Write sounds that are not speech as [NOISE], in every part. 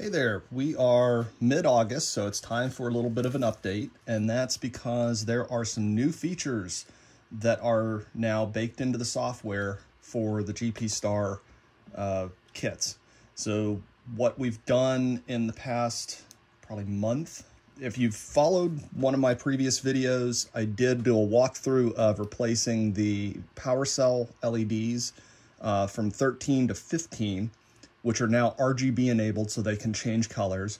Hey there, we are mid-August, so it's time for a little bit of an update, and that's because there are some new features that are now baked into the software for the GPStar uh, kits. So what we've done in the past probably month, if you've followed one of my previous videos, I did do a walkthrough of replacing the PowerCell LEDs uh, from 13 to 15 which are now RGB enabled so they can change colors.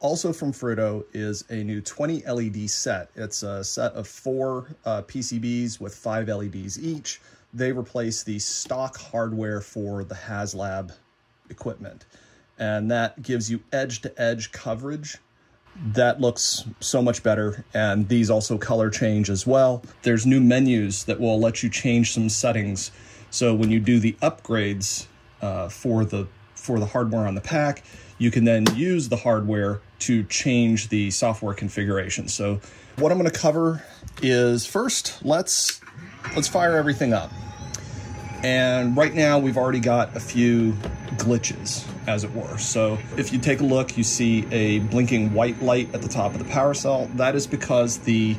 Also from Frutto is a new 20 LED set. It's a set of four uh, PCBs with five LEDs each. They replace the stock hardware for the HasLab equipment. And that gives you edge-to-edge -edge coverage that looks so much better and these also color change as well there's new menus that will let you change some settings so when you do the upgrades uh, for the for the hardware on the pack, you can then use the hardware to change the software configuration. So what I'm going to cover is first, let's let's fire everything up. And right now we've already got a few glitches, as it were. So if you take a look, you see a blinking white light at the top of the power cell. That is because the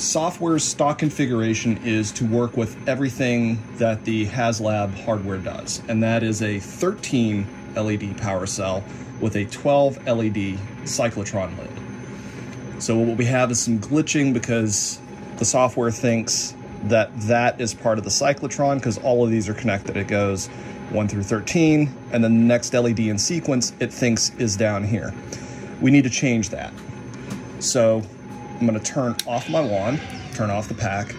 software's stock configuration is to work with everything that the HasLab hardware does, and that is a 13 LED power cell with a 12 LED cyclotron lid. So what we have is some glitching because the software thinks that that is part of the cyclotron because all of these are connected. It goes 1 through 13, and then the next LED in sequence it thinks is down here. We need to change that. So I'm to turn off my wand, turn off the pack,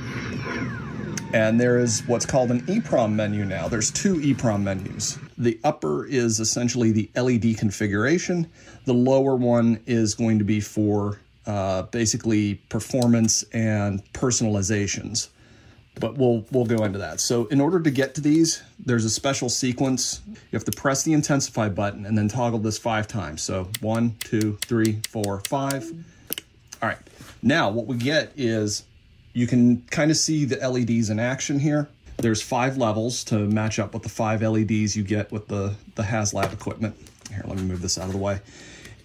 and there is what's called an EEPROM menu now. There's two EEPROM menus. The upper is essentially the LED configuration. The lower one is going to be for uh, basically performance and personalizations. But we'll we'll go into that. So in order to get to these, there's a special sequence. You have to press the intensify button and then toggle this five times. So one, two, three, four, five. All right. Now, what we get is you can kind of see the LEDs in action here. There's five levels to match up with the five LEDs you get with the, the HasLab equipment. Here, let me move this out of the way.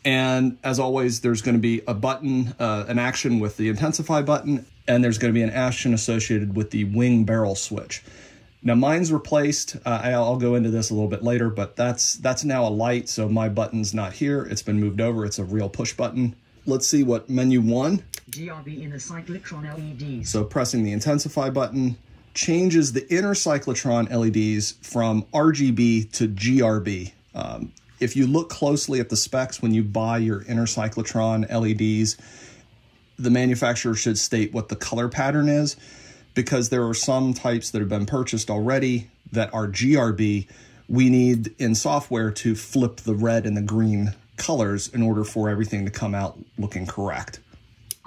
And as always, there's going to be a button, uh, an action with the intensify button, and there's going to be an action associated with the wing barrel switch. Now mine's replaced. Uh, I'll go into this a little bit later, but that's that's now a light, so my button's not here. It's been moved over. It's a real push button let's see what menu one. GRB in the cyclotron LEDs. So pressing the intensify button changes the inner cyclotron LEDs from RGB to GRB. Um, if you look closely at the specs when you buy your inner cyclotron LEDs, the manufacturer should state what the color pattern is because there are some types that have been purchased already that are GRB. We need in software to flip the red and the green colors in order for everything to come out looking correct.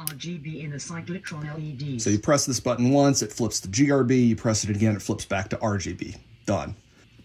RGB in the cyclotron LEDs. So you press this button once, it flips to GRB, you press it again, it flips back to RGB. Done.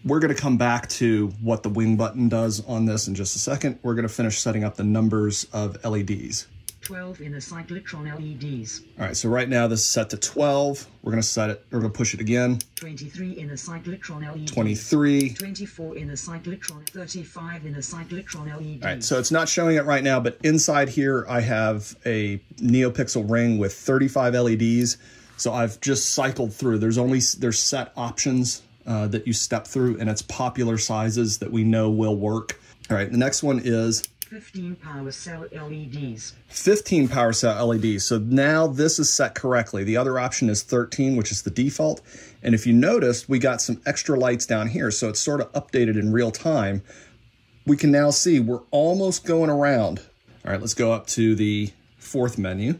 We're going to come back to what the wing button does on this in just a second. We're going to finish setting up the numbers of LEDs. 12 in the cyclotron LEDs. All right, so right now this is set to 12. We're going to set it, we're going to push it again. 23 in the cyclotron LED. 23. 24 in the cyclotron, 35 in the cyclotron LED. All right, so it's not showing it right now, but inside here I have a NeoPixel ring with 35 LEDs. So I've just cycled through. There's only, there's set options uh, that you step through and it's popular sizes that we know will work. All right, the next one is 15 power cell LEDs. 15 power cell LEDs. So now this is set correctly. The other option is 13, which is the default. And if you noticed, we got some extra lights down here. So it's sort of updated in real time. We can now see we're almost going around. All right, let's go up to the fourth menu.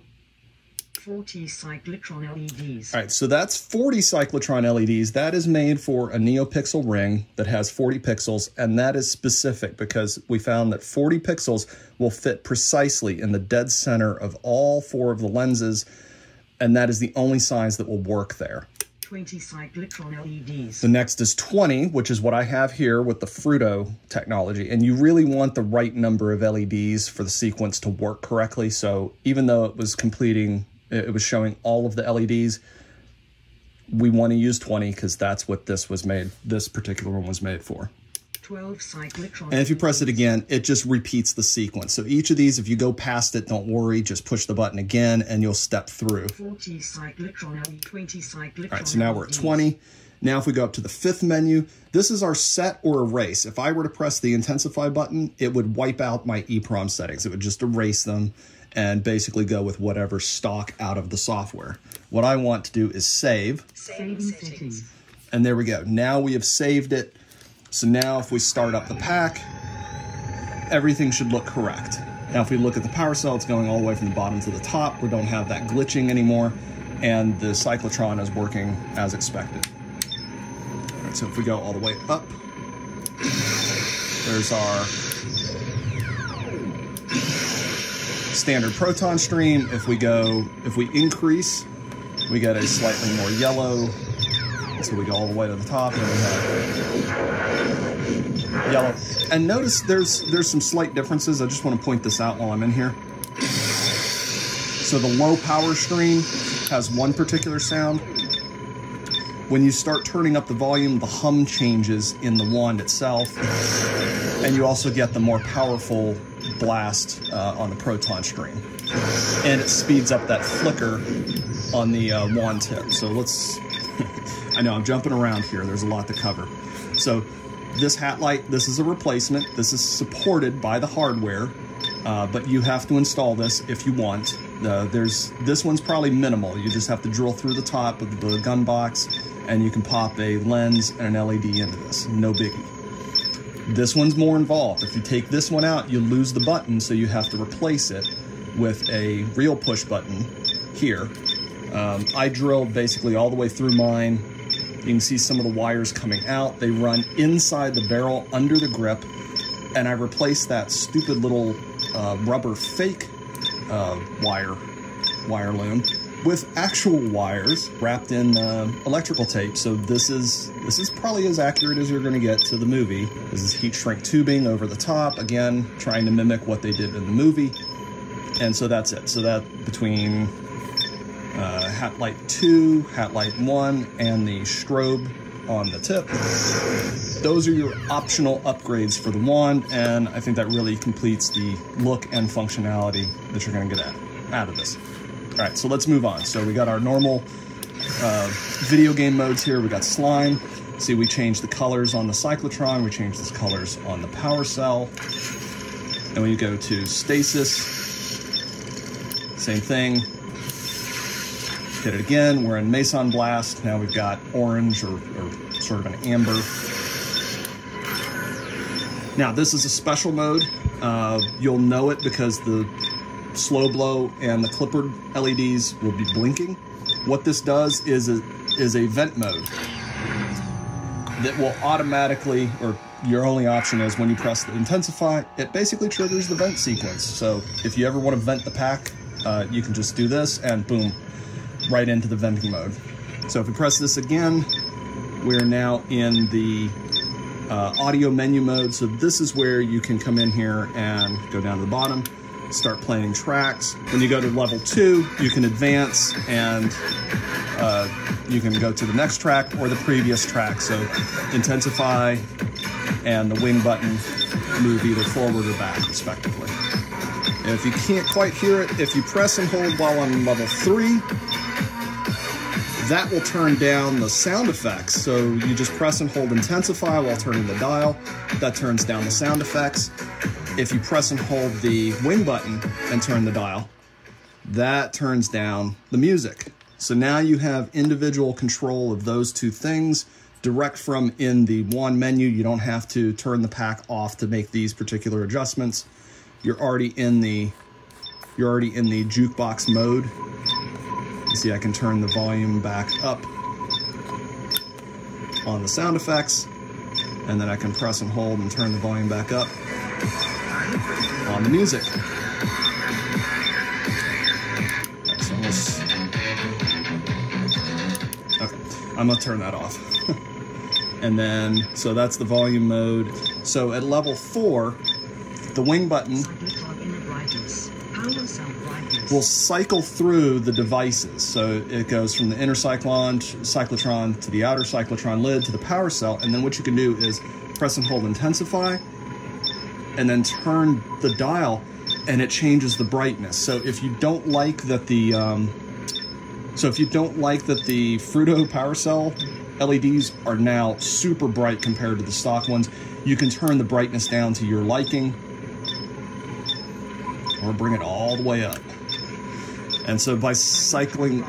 40 cyclotron LEDs. All right, so that's 40 cyclotron LEDs. That is made for a NeoPixel ring that has 40 pixels, and that is specific because we found that 40 pixels will fit precisely in the dead center of all four of the lenses, and that is the only size that will work there. 20 cyclotron LEDs. The next is 20, which is what I have here with the Frutto technology. And you really want the right number of LEDs for the sequence to work correctly. So even though it was completing it was showing all of the LEDs. We want to use 20 because that's what this was made, this particular one was made for. 12 cyclotron. And if you press it again, it just repeats the sequence. So each of these, if you go past it, don't worry, just push the button again and you'll step through. 40 cyclotron 20 cyclotron All right, so now we're at 20. Now if we go up to the fifth menu, this is our set or erase. If I were to press the intensify button, it would wipe out my EEPROM settings. It would just erase them and basically go with whatever stock out of the software. What I want to do is save, Saving settings. and there we go. Now we have saved it. So now if we start up the pack, everything should look correct. Now if we look at the power cell, it's going all the way from the bottom to the top. We don't have that glitching anymore, and the cyclotron is working as expected. All right, so if we go all the way up, there's our standard proton stream. If we go, if we increase, we get a slightly more yellow. So we go all the way to the top and we have yellow. And notice there's there's some slight differences. I just want to point this out while I'm in here. So the low power stream has one particular sound. When you start turning up the volume, the hum changes in the wand itself. And you also get the more powerful blast uh, on the proton stream. And it speeds up that flicker on the uh, wand tip. So let's, [LAUGHS] I know I'm jumping around here. There's a lot to cover. So this hat light, this is a replacement. This is supported by the hardware, uh, but you have to install this if you want. Uh, there's this one's probably minimal. You just have to drill through the top of the gun box, and you can pop a lens and an LED into this. No biggie. This one's more involved. If you take this one out, you lose the button, so you have to replace it with a real push button here. Um, I drilled basically all the way through mine. You can see some of the wires coming out. They run inside the barrel under the grip, and I replaced that stupid little uh, rubber fake uh, wire wire loom with actual wires wrapped in uh, electrical tape. So this is this is probably as accurate as you're going to get to the movie. This is heat shrink tubing over the top, again trying to mimic what they did in the movie. And so that's it. So that between uh, hat light 2, hat light 1, and the strobe on the tip. Those are your optional upgrades for the wand, and I think that really completes the look and functionality that you're going to get out of this. All right, so let's move on. So we got our normal uh, video game modes here. We got slime. See, we changed the colors on the cyclotron. We changed the colors on the power cell. And when you go to stasis, same thing. Hit it again. We're in Meson Blast. Now we've got orange or, or sort of an amber. Now this is a special mode. Uh, you'll know it because the slow blow and the Clippard LEDs will be blinking. What this does is a, is a vent mode that will automatically, or your only option is when you press the intensify, it basically triggers the vent sequence. So if you ever want to vent the pack, uh, you can just do this and boom, right into the venting mode. So if we press this again, we're now in the uh, audio menu mode. So this is where you can come in here and go down to the bottom, start playing tracks. When you go to level two, you can advance and uh, you can go to the next track or the previous track. So intensify and the wing button move either forward or back respectively. And if you can't quite hear it, if you press and hold while on level three, that will turn down the sound effects. So you just press and hold intensify while turning the dial. That turns down the sound effects. If you press and hold the wing button and turn the dial, that turns down the music. So now you have individual control of those two things direct from in the one menu. You don't have to turn the pack off to make these particular adjustments. You're already in the you're already in the jukebox mode. You see I can turn the volume back up on the sound effects and then I can press and hold and turn the volume back up on the music. Okay, I'm gonna turn that off. [LAUGHS] and then, so that's the volume mode. So at level four, the wing button will cycle through the devices. So it goes from the inner cyclone, cyclotron to the outer cyclotron lid to the power cell. And then what you can do is press and hold intensify and then turn the dial and it changes the brightness. So if you don't like that the, um, so if you don't like that the Frutto power cell LEDs are now super bright compared to the stock ones, you can turn the brightness down to your liking or bring it all the way up. And so by cycling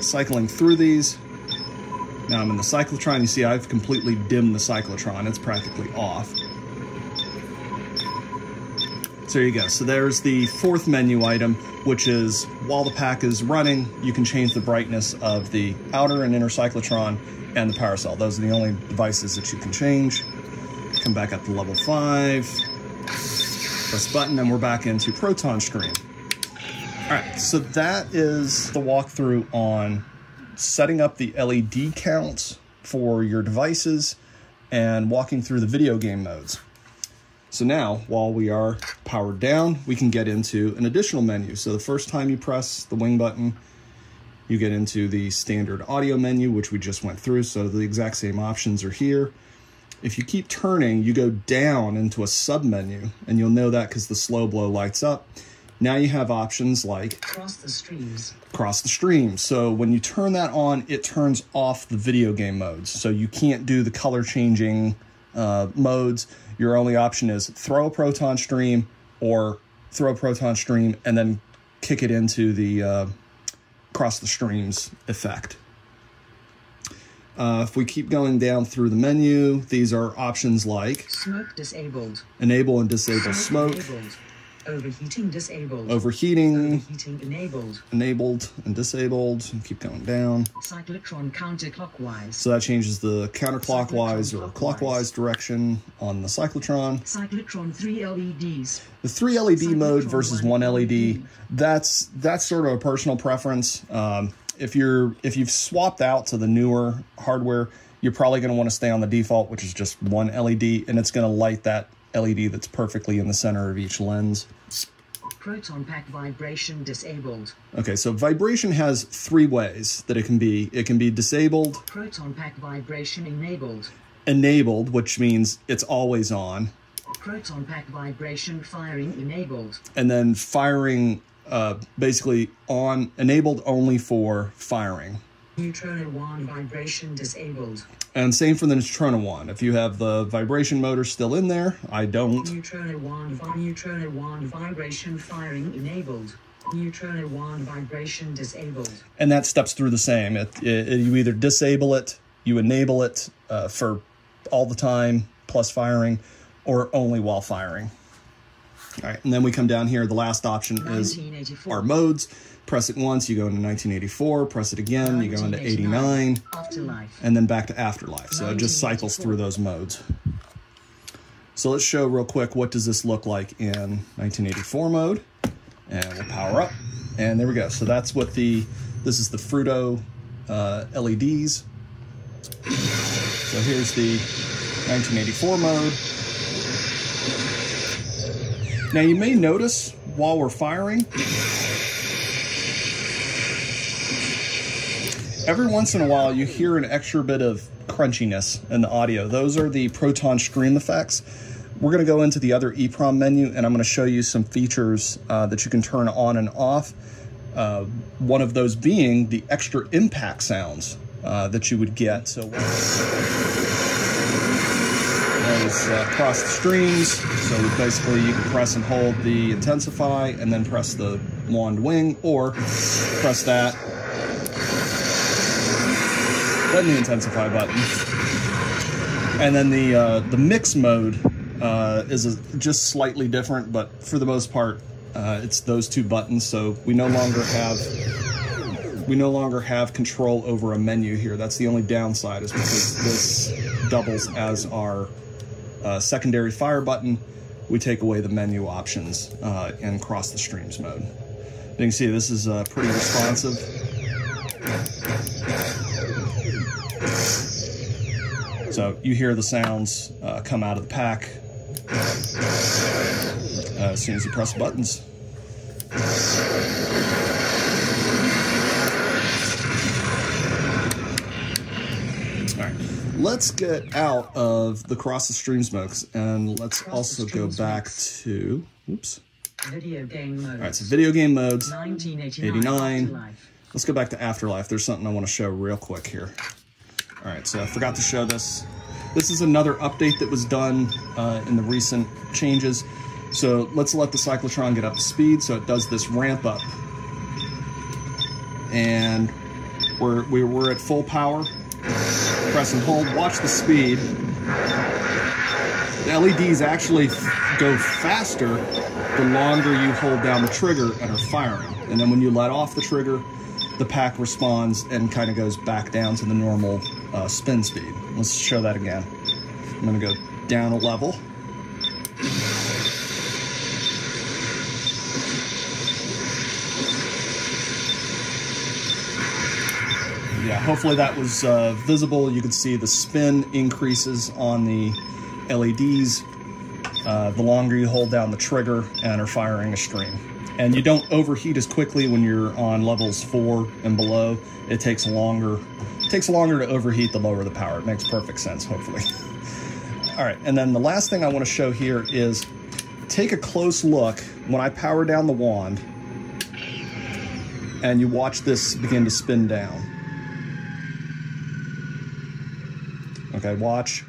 cycling through these, now I'm in the cyclotron. You see I've completely dimmed the cyclotron. It's practically off. So there you go. So there's the fourth menu item, which is while the pack is running, you can change the brightness of the outer and inner cyclotron and the power cell. Those are the only devices that you can change. Come back up to level five. Press button, and we're back into Proton Stream. All right, so that is the walkthrough on setting up the LED counts for your devices and walking through the video game modes. So now, while we are powered down, we can get into an additional menu. So the first time you press the wing button, you get into the standard audio menu, which we just went through. So the exact same options are here. If you keep turning, you go down into a sub menu, and you'll know that because the slow blow lights up. Now you have options like Cross the streams. cross the stream. So when you turn that on, it turns off the video game modes. So you can't do the color changing uh, modes. Your only option is throw a proton stream or throw a proton stream and then kick it into the uh, cross the streams effect. Uh, if we keep going down through the menu, these are options like Smoke disabled. enable and disable smoke, enabled. Overheating disabled. overheating Overheating enabled. enabled and disabled. And keep going down. Cyclotron counterclockwise. So that changes the counterclockwise or clockwise clockwise. direction on the cyclotron. Cyclotron 3 LEDs. The three LED mode versus one one LED, LED. that's that's sort of a personal preference. Um, if you're if you've swapped out to the newer hardware, you're probably going to want to stay on the default, which is just one LED, and it's going to light that LED that's perfectly in the center of each lens. Proton pack vibration disabled. Okay, so vibration has three ways that it can be. It can be disabled, Proton pack vibration enabled. enabled, which means it's always on, Proton pack vibration firing enabled. and then firing uh, basically on enabled only for firing. Neutrona wand vibration disabled. And same for the Neutrona one. If you have the vibration motor still in there, I don't. Neutrona wand neutrona wand vibration firing enabled. Neutrona wand vibration disabled. And that steps through the same. It, it, you either disable it, you enable it uh, for all the time plus firing, or only while firing. All right, and then we come down here. The last option is our modes. Press it once, you go into 1984. Press it again, you go into 89. Afterlife. and then back to afterlife. So it just cycles through those modes. So let's show real quick what does this look like in 1984 mode? And we'll power up. And there we go. So that's what the this is the Frutto uh, leds so here's the 1984 mode. Now you may notice while we're firing every once in a while you hear an extra bit of crunchiness in the audio. Those are the Proton Stream effects. We're going to go into the other EEPROM menu and I'm going to show you some features uh, that you can turn on and off. Uh, one of those being the extra impact sounds uh, that you would get. So those uh, cross the streams. So basically you can press and hold the intensify and then press the wand wing or press that then the intensify button, and then the uh, the mix mode uh, is a, just slightly different, but for the most part, uh, it's those two buttons. So we no longer have we no longer have control over a menu here. That's the only downside, is because this doubles as our uh, secondary fire button. We take away the menu options uh, and cross the streams mode. You can see this is uh, pretty responsive. So you hear the sounds uh, come out of the pack uh, as soon as you press buttons. All right, let's get out of the cross the stream smokes and let's Cross also go back to, oops. Video game mode. All right, so video game modes. 1989. 89. Let's go back to Afterlife. There's something I want to show real quick here. All right, so I forgot to show this. This is another update that was done uh, in the recent changes. So let's let the cyclotron get up to speed so it does this ramp up. And we're, we're, we're at full power. Press and hold, watch the speed. The LEDs actually go faster the longer you hold down the trigger and are firing. And then when you let off the trigger, the pack responds and kind of goes back down to the normal uh, spin speed. Let's show that again. I'm gonna go down a level. Yeah, hopefully that was uh, visible. You can see the spin increases on the LEDs uh, the longer you hold down the trigger and are firing a stream. And you don't overheat as quickly when you're on levels four and below. It takes longer. Takes longer to overheat the lower the power. It makes perfect sense, hopefully. [LAUGHS] All right, and then the last thing I want to show here is take a close look when I power down the wand and you watch this begin to spin down. Okay, watch.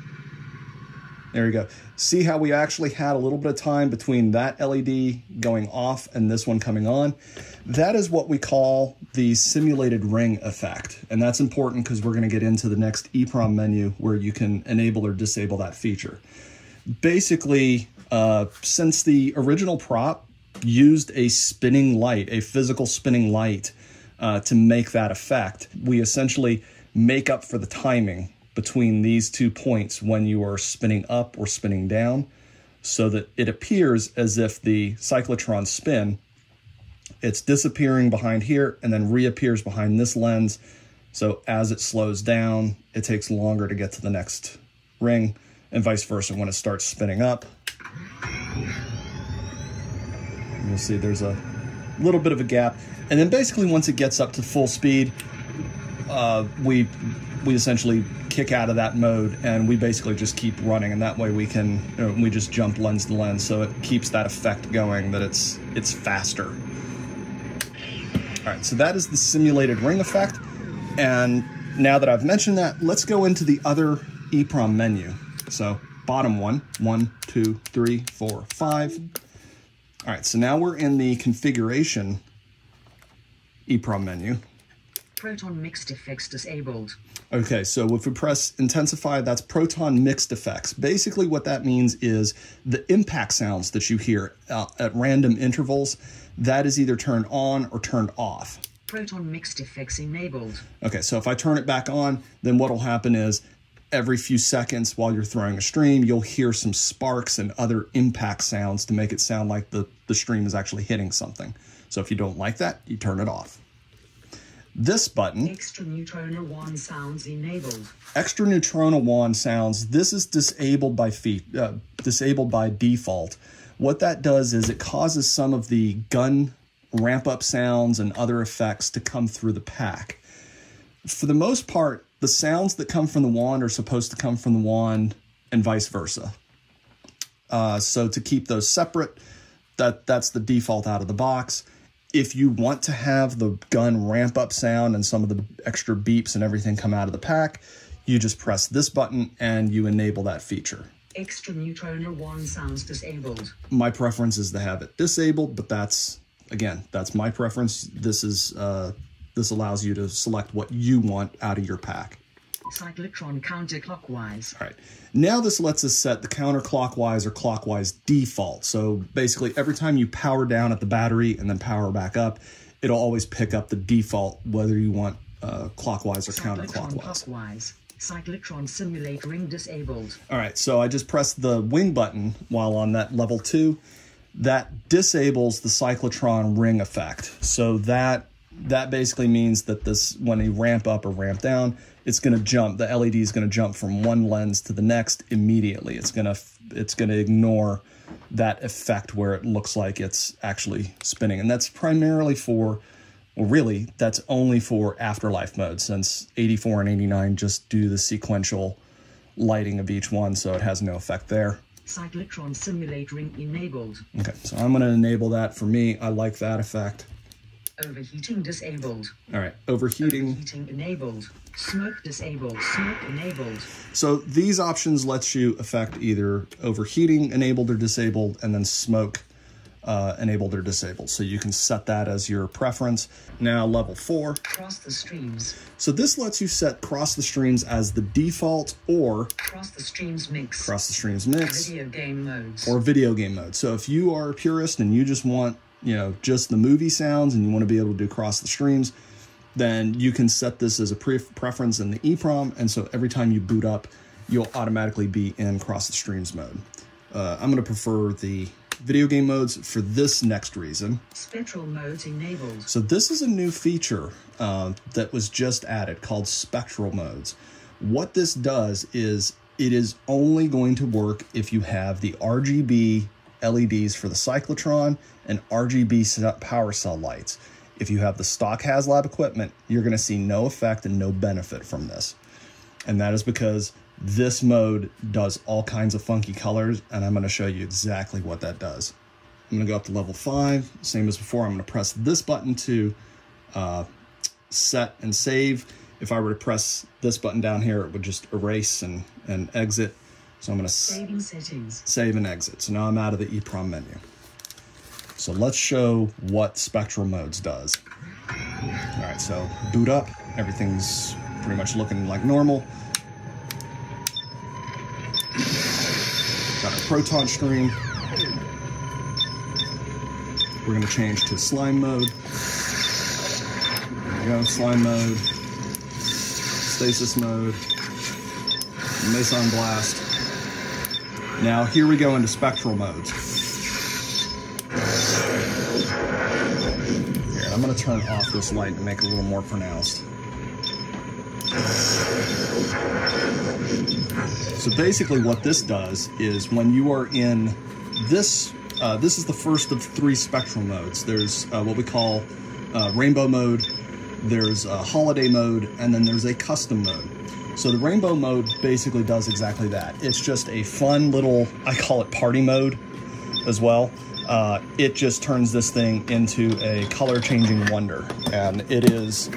There you go. See how we actually had a little bit of time between that LED going off and this one coming on? That is what we call the simulated ring effect. And that's important because we're going to get into the next EEPROM menu where you can enable or disable that feature. Basically, uh, since the original prop used a spinning light, a physical spinning light, uh, to make that effect, we essentially make up for the timing between these two points when you are spinning up or spinning down so that it appears as if the cyclotron spin it's disappearing behind here and then reappears behind this lens. So as it slows down it takes longer to get to the next ring and vice versa when it starts spinning up. You'll see there's a little bit of a gap. And then basically once it gets up to full speed uh, we we essentially kick out of that mode and we basically just keep running. And that way we can you know, we just jump lens to lens. So it keeps that effect going that it's it's faster. All right. So that is the simulated ring effect. And now that I've mentioned that let's go into the other EEPROM menu. So bottom one one two three four five. All right. So now we're in the configuration EEPROM menu Proton mixed effects disabled. Okay, so if we press intensify, that's proton mixed effects. Basically, what that means is the impact sounds that you hear uh, at random intervals, that is either turned on or turned off. Proton mixed effects enabled. Okay, so if I turn it back on, then what will happen is every few seconds while you're throwing a stream, you'll hear some sparks and other impact sounds to make it sound like the, the stream is actually hitting something. So if you don't like that, you turn it off. This button Extra neutrona one sounds enabled. extra neutrona wand sounds this is disabled by feet uh, disabled by default. What that does is it causes some of the gun ramp up sounds and other effects to come through the pack. For the most part the sounds that come from the wand are supposed to come from the wand and vice versa. Uh, so to keep those separate that that's the default out of the box if you want to have the gun ramp up sound and some of the extra beeps and everything come out of the pack, you just press this button and you enable that feature. Extra neutrona one sounds disabled. My preference is to have it disabled, but that's again, that's my preference. This is uh, this allows you to select what you want out of your pack. Cyclotron counterclockwise. All right. Now this lets us set the counterclockwise or clockwise default. So basically every time you power down at the battery and then power back up, it'll always pick up the default whether you want uh, clockwise or Cyclotron counterclockwise. clockwise. Cyclotron simulate ring disabled. All right, so I just pressed the wing button while on that level two. That disables the cyclotron ring effect. So that that basically means that this when you ramp up or ramp down, it's going to jump. The LED is going to jump from one lens to the next immediately. It's going to it's going to ignore that effect where it looks like it's actually spinning. And that's primarily for, well, really, that's only for afterlife mode since 84 and 89 just do the sequential lighting of each one, so it has no effect there. Cyclotron simulatoring enabled. Okay, so I'm gonna enable that for me. I like that effect. Overheating disabled. All right, overheating. Overheating enabled. Smoke disabled. Smoke enabled. So these options lets you affect either overheating enabled or disabled and then smoke uh, enabled or disabled. So you can set that as your preference. Now level four. Cross the streams. So this lets you set cross the streams as the default or Cross the streams mix. cross the streams mix Video game modes. or video game mode. So if you are a purist and you just want, you know, just the movie sounds and you want to be able to do cross the streams, then you can set this as a pre- preference in the EEPROM. And so every time you boot up, you'll automatically be in cross the streams mode. Uh, I'm going to prefer the video game modes for this next reason. Spectral modes enabled. So this is a new feature uh, that was just added called spectral modes. What this does is it is only going to work if you have the RGB LEDs for the cyclotron and RGB power cell lights. If you have the stock HasLab equipment, you're going to see no effect and no benefit from this. And that is because this mode does all kinds of funky colors, and I'm going to show you exactly what that does. I'm going to go up to level 5, same as before. I'm going to press this button to uh, set and save. If I were to press this button down here, it would just erase and, and exit. So I'm going to Saving settings. save and exit. So now I'm out of the EEPROM menu. So let's show what spectral modes does. All right, so boot up. Everything's pretty much looking like normal. Got our proton stream. We're gonna change to slime mode. There we go, slime mode. Stasis mode. Meson blast. Now here we go into spectral modes. I'm gonna turn off this light and make it a little more pronounced. So basically what this does is when you are in this, uh, this is the first of three spectral modes. There's uh, what we call uh, rainbow mode, there's a holiday mode, and then there's a custom mode. So the rainbow mode basically does exactly that. It's just a fun little, I call it party mode as well. Uh, it just turns this thing into a color changing wonder. And it is,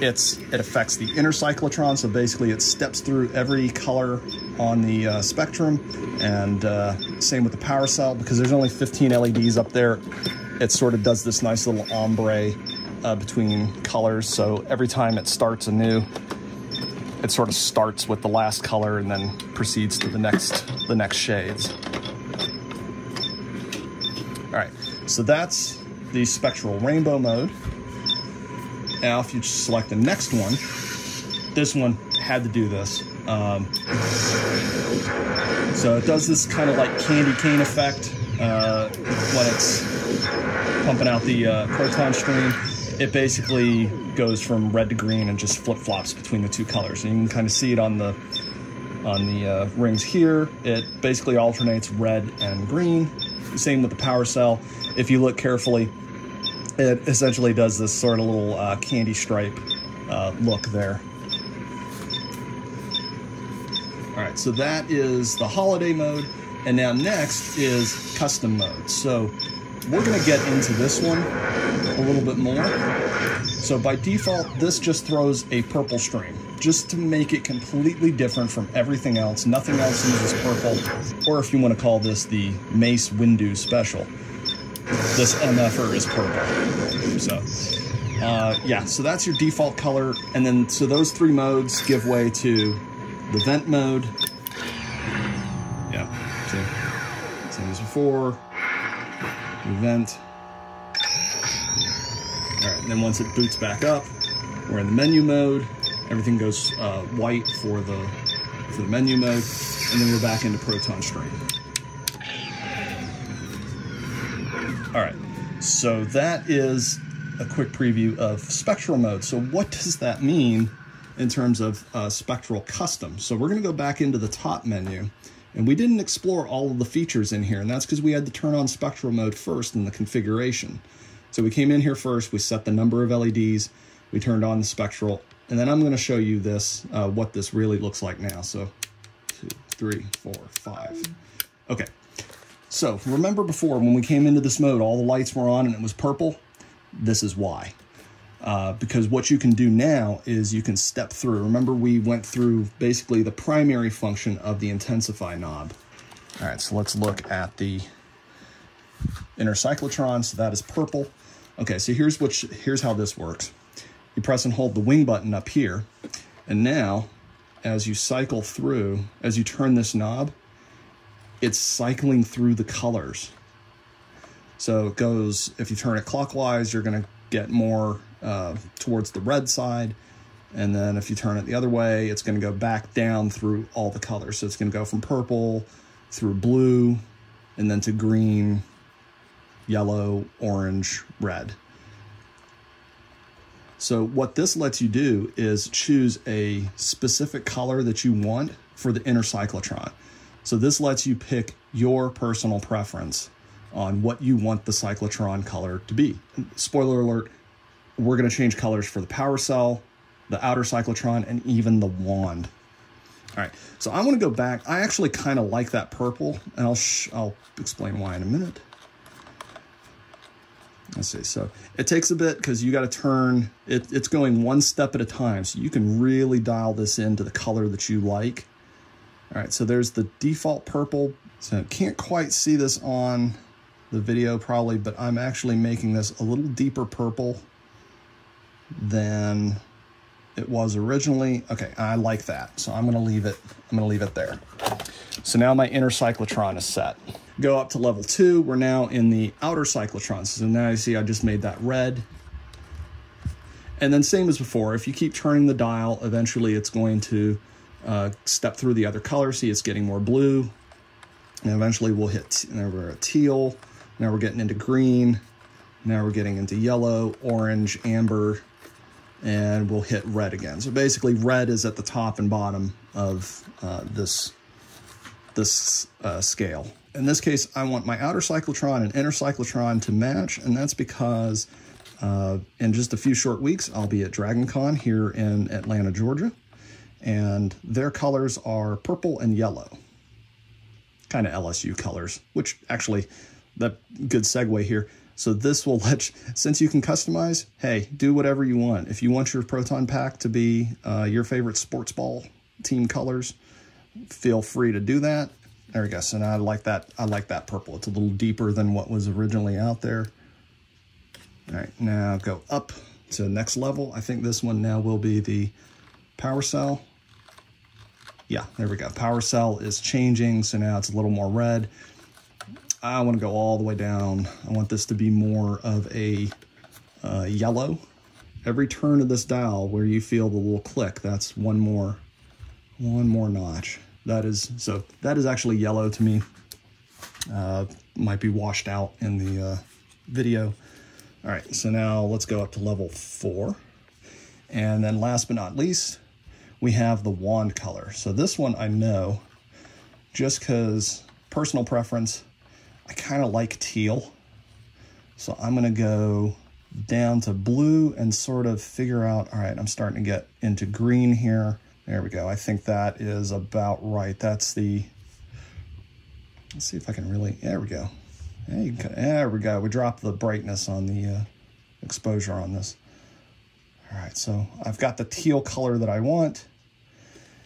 it's it affects the inner cyclotron. So basically it steps through every color on the uh, spectrum. And uh, same with the power cell because there's only 15 LEDs up there. It sort of does this nice little ombre uh, between colors. So every time it starts anew, it sort of starts with the last color and then proceeds to the next the next shades. All right, so that's the spectral rainbow mode. Now, if you select the next one, this one had to do this. Um, so it does this kind of like candy cane effect uh, when it's pumping out the uh, proton stream. It basically goes from red to green and just flip flops between the two colors. And you can kind of see it on the on the uh, rings here. It basically alternates red and green. Same with the power cell. If you look carefully, it essentially does this sort of little uh, candy stripe uh, look there. All right, so that is the holiday mode. And now next is custom mode. So we're gonna get into this one a little bit more. So by default, this just throws a purple stream, just to make it completely different from everything else. Nothing else uses purple, or if you want to call this the Mace Windu Special, this MFR is purple. So, uh, yeah, so that's your default color, and then so those three modes give way to the vent mode. Yeah, see, same as before. The vent. All right, and then once it boots back up, we're in the menu mode. Everything goes uh, white for the for the menu mode, and then we're back into Proton Stream. All right, so that is a quick preview of spectral mode. So what does that mean in terms of uh, spectral custom? So we're going to go back into the top menu, And we didn't explore all of the features in here, and that's because we had to turn on spectral mode first in the configuration. So we came in here first, we set the number of LEDs, we turned on the spectral, and then I'm going to show you this, uh, what this really looks like now. So two, three, four, five. Okay, so remember before when we came into this mode, all the lights were on and it was purple? This is why. Uh, because what you can do now is you can step through. Remember we went through basically the primary function of the intensify knob. All right, so let's look at the inner cyclotron. So that is purple. Okay, so here's what here's how this works. You press and hold the wing button up here, and now as you cycle through, as you turn this knob, it's cycling through the colors. So it goes, if you turn it clockwise, you're going to get more uh, towards the red side. And then if you turn it the other way, it's going to go back down through all the colors. So it's going to go from purple through blue and then to green, yellow, orange, red. So what this lets you do is choose a specific color that you want for the inner cyclotron. So this lets you pick your personal preference on what you want the cyclotron color to be. Spoiler alert, we're going to change colors for the power cell, the outer cyclotron, and even the wand. All right, so I want to go back. I actually kind of like that purple, and I'll, I'll explain why in a minute. Let's see, so it takes a bit because you got to turn, it, it's going one step at a time, so you can really dial this into the color that you like. All right, so there's the default purple. So can't quite see this on the video probably, but I'm actually making this a little deeper purple than it was originally. Okay, I like that. So I'm gonna leave it, I'm gonna leave it there. So now my inner cyclotron is set. Go up to level two, we're now in the outer cyclotron. So now you see I just made that red. And then same as before, if you keep turning the dial, eventually it's going to uh, step through the other colors. See, it's getting more blue. And eventually we'll hit, now we're at teal. Now we're getting into green. Now we're getting into yellow, orange, amber, and we'll hit red again. So basically red is at the top and bottom of uh, this, this uh, scale. In this case, I want my outer cyclotron and inner cyclotron to match, and that's because uh, in just a few short weeks, I'll be at DragonCon here in Atlanta, Georgia and their colors are purple and yellow. Kind of LSU colors, which actually, that good segue here. So this will [LAUGHS] let you, since you can customize, hey, do whatever you want. If you want your Proton Pack to be uh, your favorite sports ball team colors, feel free to do that. There we go. So now I like that. I like that purple. It's a little deeper than what was originally out there. All right, now go up to next level. I think this one now will be the power cell. Yeah, there we go. Power cell is changing, so now it's a little more red. I want to go all the way down. I want this to be more of a uh, yellow. Every turn of this dial where you feel the little click, that's one more, one more notch. That is, so that is actually yellow to me. Uh, might be washed out in the uh, video. All right, so now let's go up to level four. And then last but not least, we have the wand color. So this one I know just because personal preference, I kind of like teal. So I'm going to go down to blue and sort of figure out, all right, I'm starting to get into green here. There we go. I think that is about right. That's the, let's see if I can really, there we go. There we go. We dropped the brightness on the uh, exposure on this. All right, so I've got the teal color that I want.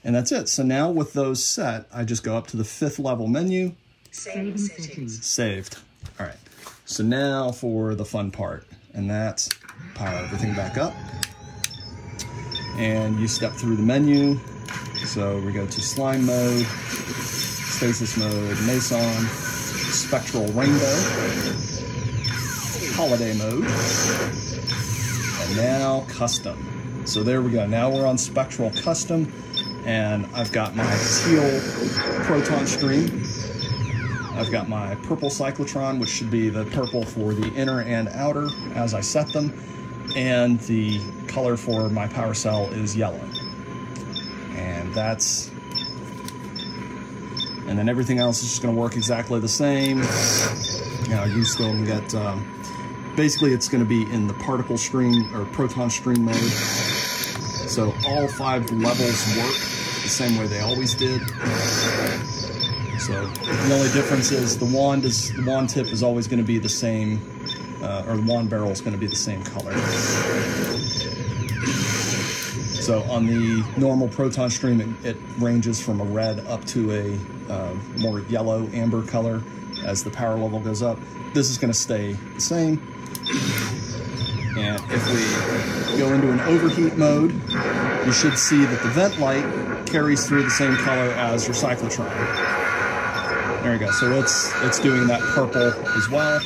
And that's it. So now with those set, I just go up to the fifth level menu. Saving settings. Saved. All right. So now for the fun part. And that's power everything back up. And you step through the menu. So we go to slime mode, stasis mode, Meson, spectral rainbow, holiday mode, and now custom. So there we go. Now we're on spectral custom and I've got my teal proton stream. I've got my purple cyclotron, which should be the purple for the inner and outer as I set them, and the color for my power cell is yellow. And that's and then everything else is just going to work exactly the same. Know, you still get, um, basically it's going to be in the particle stream or proton stream mode. So all five levels work the same way they always did. So the only difference is the wand is the wand tip is always going to be the same, uh, or the wand barrel is going to be the same color. So on the normal proton stream, it, it ranges from a red up to a uh, more yellow amber color as the power level goes up. This is going to stay the same. And if we go into an overheat mode, you should see that the vent light carries through the same color as your cyclotron. There we go. So it's it's doing that purple as well.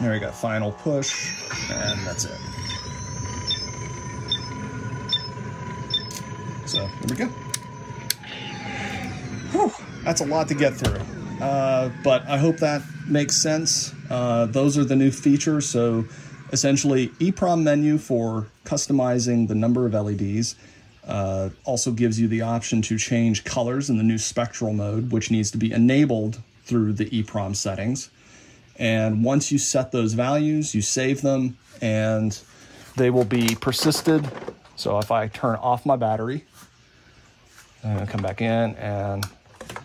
There we go, final push, and that's it. So, there we go. Whew, that's a lot to get through. Uh, but I hope that makes sense. Uh, those are the new features. So, essentially, EEPROM menu for customizing the number of LEDs. Uh, also gives you the option to change colors in the new spectral mode, which needs to be enabled through the EEPROM settings. And once you set those values, you save them and they will be persisted. So if I turn off my battery, I'm gonna come back in and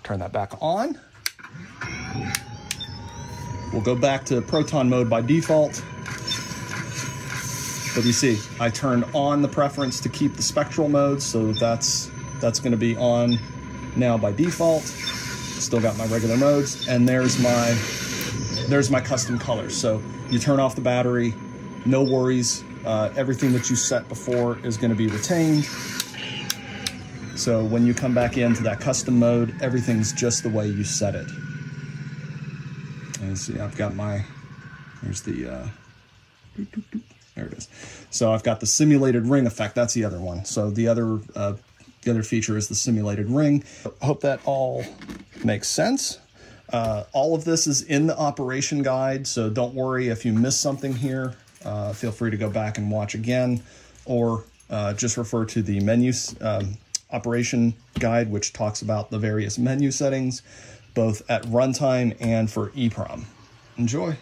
turn that back on. We'll go back to proton mode by default. But you see, I turned on the preference to keep the spectral mode, so that's that's gonna be on now by default. Still got my regular modes, and there's my there's my custom colors. So you turn off the battery, no worries. Uh, everything that you set before is going to be retained. So when you come back into that custom mode, everything's just the way you set it. And see, I've got my, there's the, uh, there it is. So I've got the simulated ring effect. That's the other one. So the other, uh, the other feature is the simulated ring. Hope that all makes sense. Uh, all of this is in the operation guide, so don't worry if you miss something here. Uh, feel free to go back and watch again, or uh, just refer to the menu um, operation guide, which talks about the various menu settings, both at runtime and for EEPROM. Enjoy.